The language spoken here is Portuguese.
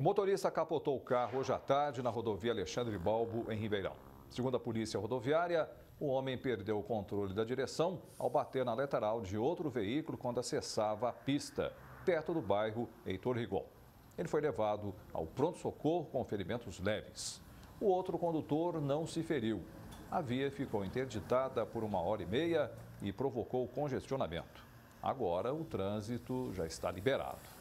O motorista capotou o carro hoje à tarde na rodovia Alexandre Balbo, em Ribeirão. Segundo a polícia rodoviária, o homem perdeu o controle da direção ao bater na lateral de outro veículo quando acessava a pista, perto do bairro Heitor Rigon. Ele foi levado ao pronto-socorro com ferimentos leves. O outro condutor não se feriu. A via ficou interditada por uma hora e meia e provocou congestionamento. Agora o trânsito já está liberado.